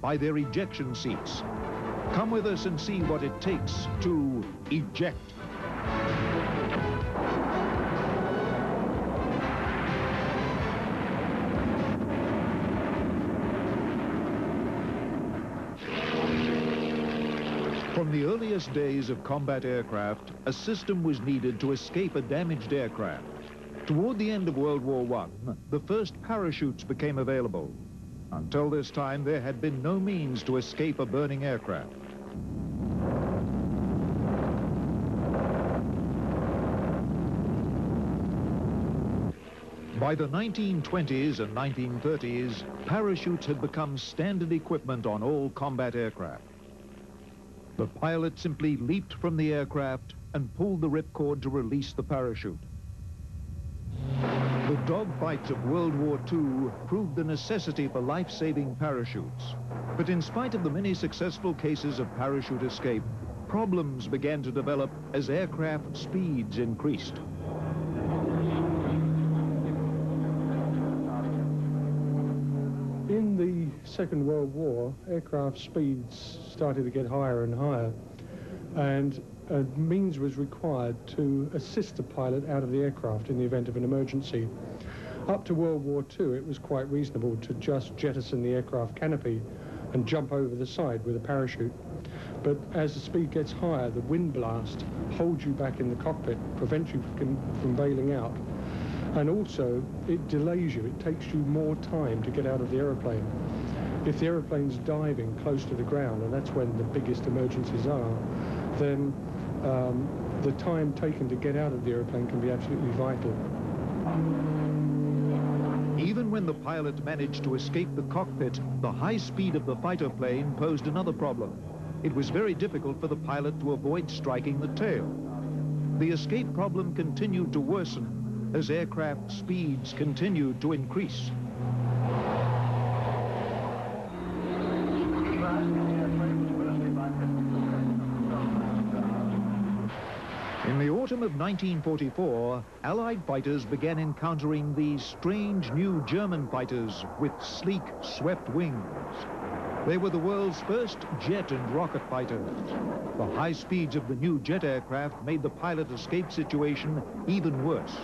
by their ejection seats. Come with us and see what it takes to eject. From the earliest days of combat aircraft, a system was needed to escape a damaged aircraft. Toward the end of World War I, the first parachutes became available. Until this time, there had been no means to escape a burning aircraft. By the 1920s and 1930s, parachutes had become standard equipment on all combat aircraft. The pilot simply leaped from the aircraft and pulled the ripcord to release the parachute. The dogfights of World War II proved the necessity for life-saving parachutes. But in spite of the many successful cases of parachute escape, problems began to develop as aircraft speeds increased. In the Second World War, aircraft speeds started to get higher and higher, and a means was required to assist the pilot out of the aircraft in the event of an emergency. Up to World War II, it was quite reasonable to just jettison the aircraft canopy and jump over the side with a parachute. But as the speed gets higher, the wind blast holds you back in the cockpit, prevents you from, from bailing out. And also, it delays you. It takes you more time to get out of the aeroplane. If the aeroplane's diving close to the ground, and that's when the biggest emergencies are, then um, the time taken to get out of the aeroplane can be absolutely vital. Even when the pilot managed to escape the cockpit, the high speed of the fighter plane posed another problem. It was very difficult for the pilot to avoid striking the tail. The escape problem continued to worsen as aircraft speeds continued to increase. In the autumn of 1944, Allied fighters began encountering these strange new German fighters with sleek, swept wings. They were the world's first jet and rocket fighters. The high speeds of the new jet aircraft made the pilot escape situation even worse.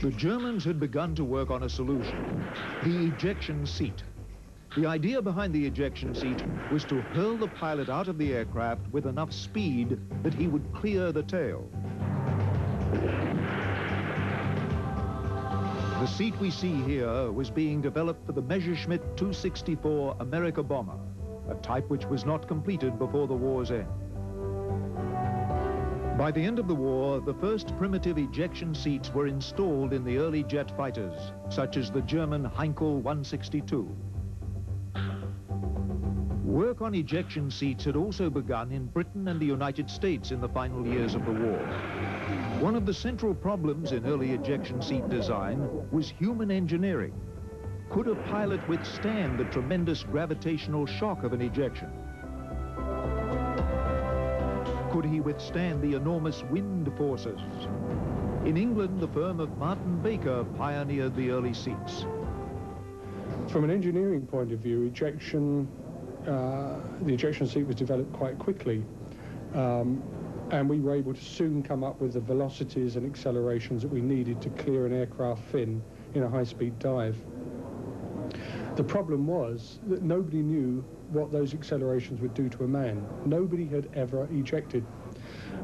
The Germans had begun to work on a solution, the ejection seat. The idea behind the ejection seat was to hurl the pilot out of the aircraft with enough speed that he would clear the tail. The seat we see here was being developed for the Messerschmitt 264 America bomber, a type which was not completed before the war's end. By the end of the war, the first primitive ejection seats were installed in the early jet fighters, such as the German Heinkel 162. Work on ejection seats had also begun in Britain and the United States in the final years of the war. One of the central problems in early ejection seat design was human engineering. Could a pilot withstand the tremendous gravitational shock of an ejection? Could he withstand the enormous wind forces? In England, the firm of Martin Baker pioneered the early seats. From an engineering point of view, ejection, uh, the ejection seat was developed quite quickly. Um, and we were able to soon come up with the velocities and accelerations that we needed to clear an aircraft fin in a high-speed dive. The problem was that nobody knew what those accelerations would do to a man. Nobody had ever ejected.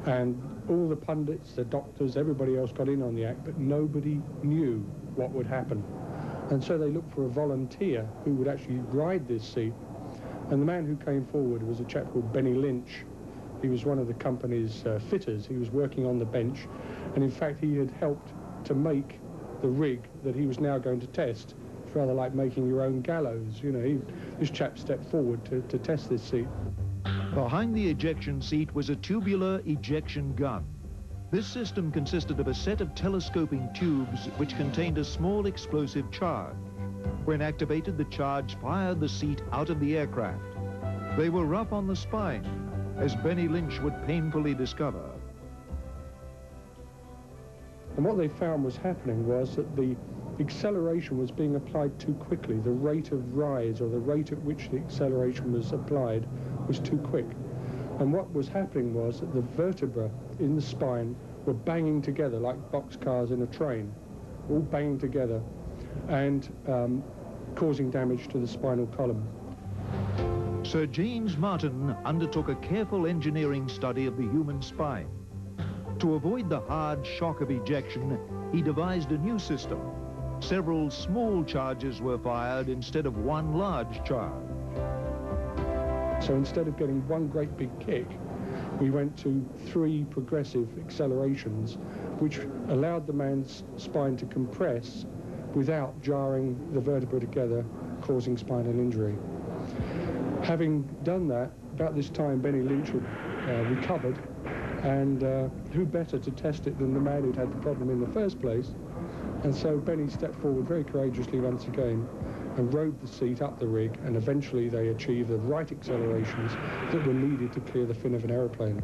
And all the pundits, the doctors, everybody else got in on the act, but nobody knew what would happen. And so they looked for a volunteer who would actually ride this seat. And the man who came forward was a chap called Benny Lynch. He was one of the company's uh, fitters. He was working on the bench. And in fact, he had helped to make the rig that he was now going to test. It's rather like making your own gallows. You know, he, this chap stepped forward to, to test this seat. Behind the ejection seat was a tubular ejection gun. This system consisted of a set of telescoping tubes which contained a small explosive charge. When activated, the charge fired the seat out of the aircraft. They were rough on the spine, as Benny Lynch would painfully discover. And what they found was happening was that the acceleration was being applied too quickly. The rate of rise or the rate at which the acceleration was applied was too quick. And what was happening was that the vertebra in the spine were banging together like boxcars in a train, all banging together and um, causing damage to the spinal column. Sir James Martin undertook a careful engineering study of the human spine. To avoid the hard shock of ejection, he devised a new system. Several small charges were fired instead of one large charge. So instead of getting one great big kick, we went to three progressive accelerations, which allowed the man's spine to compress without jarring the vertebrae together, causing spinal injury. Having done that, about this time Benny Lynch had uh, recovered, and uh, who better to test it than the man who'd had the problem in the first place? And so Benny stepped forward very courageously once again and rode the seat up the rig, and eventually they achieved the right accelerations that were needed to clear the fin of an aeroplane.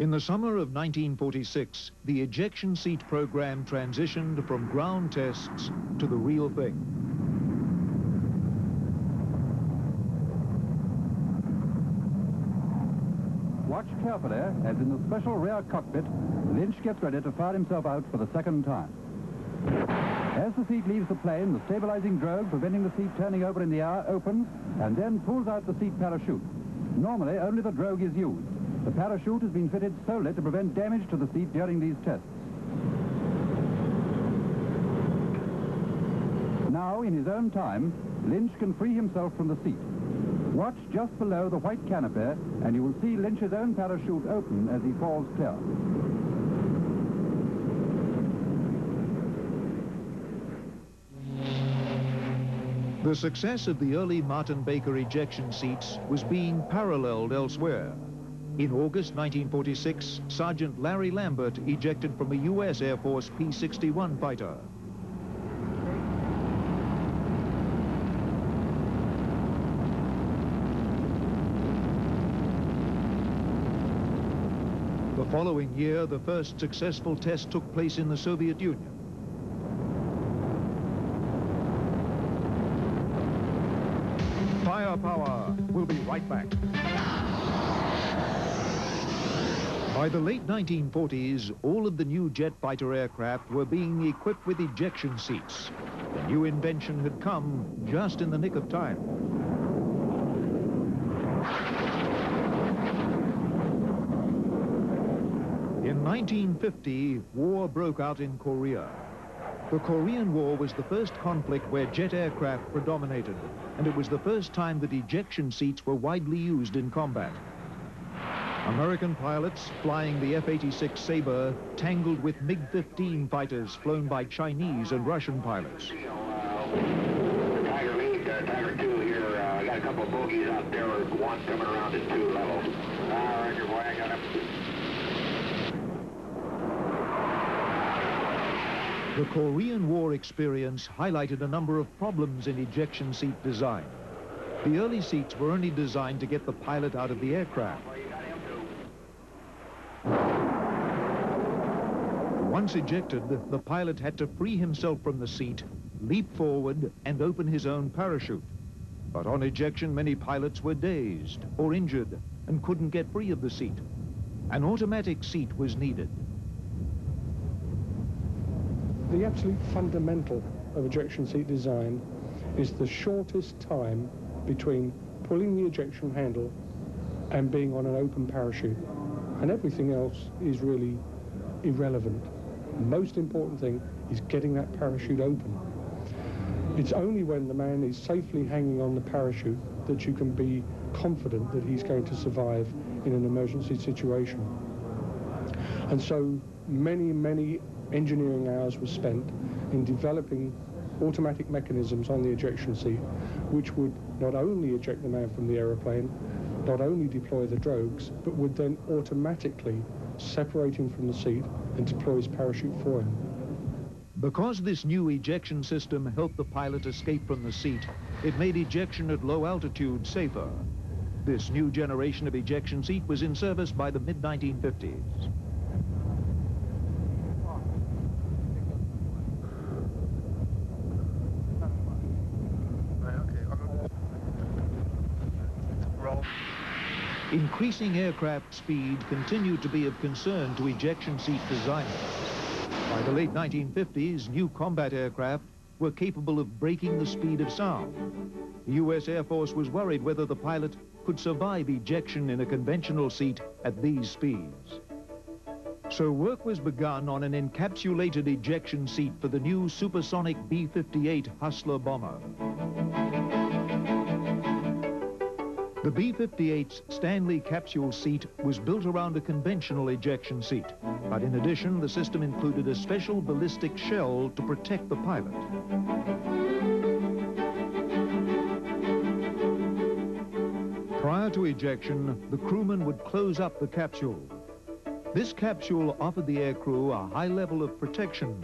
In the summer of 1946, the ejection seat program transitioned from ground tests to the real thing. Watch carefully as in the special rear cockpit, Lynch gets ready to fire himself out for the second time. As the seat leaves the plane, the stabilizing drogue preventing the seat turning over in the air opens and then pulls out the seat parachute. Normally, only the drogue is used. The parachute has been fitted solely to prevent damage to the seat during these tests. Now, in his own time, Lynch can free himself from the seat. Watch just below the white canopy, and you will see Lynch's own parachute open as he falls clear. The success of the early Martin Baker ejection seats was being paralleled elsewhere. In August 1946, Sergeant Larry Lambert ejected from a U.S. Air Force P-61 fighter. The following year, the first successful test took place in the Soviet Union. Firepower. We'll be right back. By the late 1940s, all of the new jet fighter aircraft were being equipped with ejection seats. The new invention had come just in the nick of time. In 1950, war broke out in Korea. The Korean War was the first conflict where jet aircraft predominated, and it was the first time that ejection seats were widely used in combat. American pilots flying the F-86 Sabre tangled with MiG-15 fighters flown by Chinese and Russian pilots. Tiger lead, uh, Tiger 2 here. Uh, I got a couple of bogeys out there. One coming around at 2 level. Uh, Roger, boy, I got. The Korean War experience highlighted a number of problems in ejection seat design. The early seats were only designed to get the pilot out of the aircraft. Once ejected, the pilot had to free himself from the seat, leap forward, and open his own parachute. But on ejection, many pilots were dazed or injured and couldn't get free of the seat. An automatic seat was needed. The absolute fundamental of ejection seat design is the shortest time between pulling the ejection handle and being on an open parachute. And everything else is really irrelevant. The most important thing is getting that parachute open. It's only when the man is safely hanging on the parachute that you can be confident that he's going to survive in an emergency situation. And so many, many engineering hours were spent in developing automatic mechanisms on the ejection seat which would not only eject the man from the aeroplane, not only deploy the drogues, but would then automatically separate him from the seat and deploy his parachute for him. Because this new ejection system helped the pilot escape from the seat, it made ejection at low altitude safer. This new generation of ejection seat was in service by the mid-1950s. Increasing aircraft speed continued to be of concern to ejection seat designers. By the late 1950s, new combat aircraft were capable of breaking the speed of sound. The U.S. Air Force was worried whether the pilot could survive ejection in a conventional seat at these speeds. So work was begun on an encapsulated ejection seat for the new supersonic B-58 Hustler bomber. The B-58's Stanley capsule seat was built around a conventional ejection seat. But in addition, the system included a special ballistic shell to protect the pilot. Prior to ejection, the crewman would close up the capsule. This capsule offered the aircrew a high level of protection